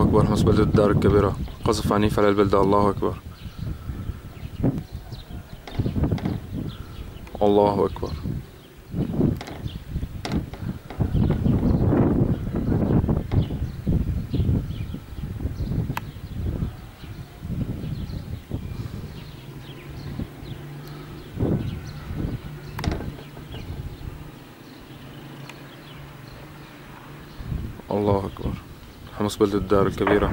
الله أكبر حمص بلدة الدار الكبيرة. قصف عنيف على البلدة الله أكبر. الله أكبر. الله أكبر. حمص بلدة الدار الكبيرة.